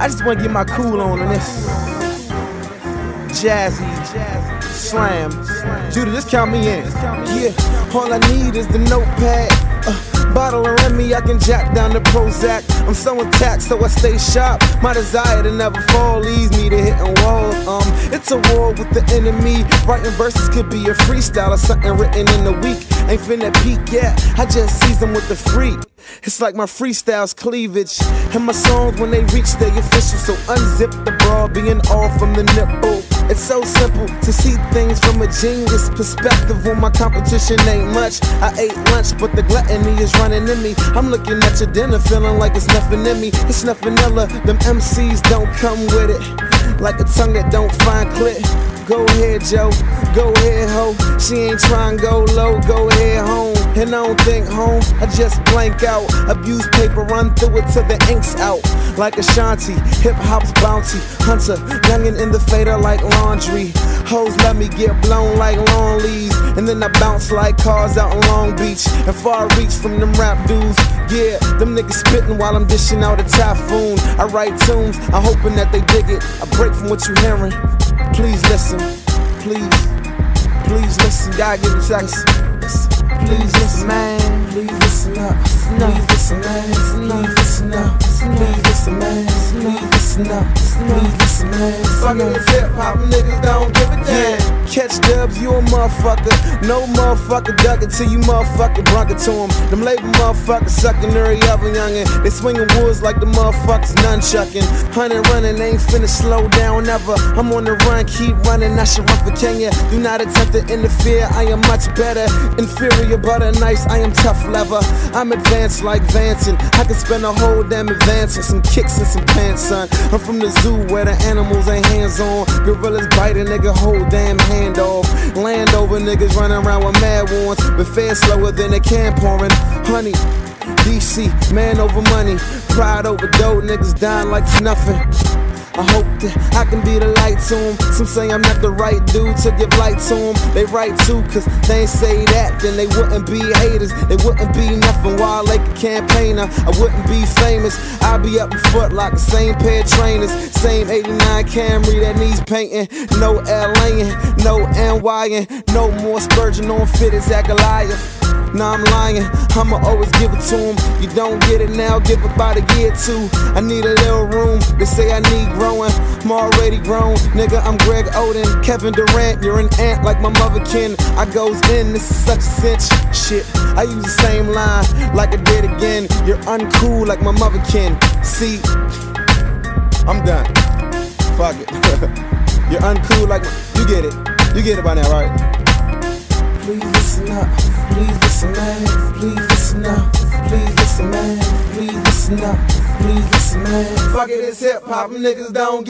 I just wanna get my cool on in this. Jazzy, slam. Judah, just count me in. Yeah, all I need is the notepad. Uh, bottle of Remy, I can jack down the Prozac. I'm so intact, so I stay sharp. My desire to never fall leads me to hitting walls. Um, it's a war with the enemy. Writing verses could be a freestyle or something written in a week. Ain't finna peak yet. I just season with the freak. It's like my freestyles cleavage and my songs when they reach their official. So unzip the bra, being all from the nipple. It's so simple to see things from a genius perspective. When my competition ain't much, I ate lunch, but the gluttony is running in me. I'm looking at your dinner, feeling like it's nothing in me. It's nothing vanilla. Them MCs don't come with it, like a tongue that don't find clit. Go ahead, Joe. Go ahead, ho. She ain't trying to go low. Go ahead, home. And I don't think home. I just blank out. Abuse paper, run through it till the ink's out. Like Ashanti, hip hop's bounty. Hunter, youngin' in the fader like laundry. Hoes let me get blown like lawn leaves. And then I bounce like cars out in Long Beach. And far reach from them rap dudes. Yeah, them niggas spittin' while I'm dishing out a typhoon. I write tunes, I'm hoping that they dig it. I break from what you hearing. Please listen, please, please listen. God give me seconds. Please. Please listen up. Please listen, man. Please listen up. Please listen, man. Please listen up. Please listen, man. This hip hop niggas don't give a damn. Catch dubs, you a motherfucker. No motherfucker duck it till you motherfucker brunk it to him. Them label motherfuckers sucking every other youngin'. They swinging woods like the motherfuckers nunchucking. Hunting, running, ain't finna slow down ever. I'm on the run, keep running. I should run for Kenya. Do not attempt to interfere. I am much better. Inferior, but a nice. I am tough leather. I'm advanced like Vanson. I can spend a whole damn advance on some kicks and some pants, son. I'm from the zoo where the animals ain't hands on. Gorillas bite a nigga whole damn hand off. Landover niggas running around with mad ones, but fair slower than a can pouring. Honey, DC, man over money. Pride over dope, niggas dying like it's nothing. I hope that I can be the light to them. Some say I'm not the right dude to give light to them. They right too, cause they ain't say that, then they wouldn't be haters. They wouldn't be nothing wild like a campaigner. I wouldn't be famous. I'd be up in foot like the same pair of trainers. Same 89 Camry that needs painting. No LAing, no NYing. No more Spurgeon on fit as Goliath. Nah, I'm lying, I'ma always give it to him. You don't get it now, give it about a year two. I need a little room, they say I need growing. I'm already grown, nigga, I'm Greg Oden. Kevin Durant, you're an ant like my mother kin. I goes in, this is such a cinch. Shit, I use the same line like I did again. You're uncool like my mother kin. See, I'm done. Fuck it. you're uncool like you get it. You get it by now, right? Please listen up. Please listen, man. Please listen up. Please listen, man. Please listen up. Please listen, man. Fuck it, it's hip hop. Niggas don't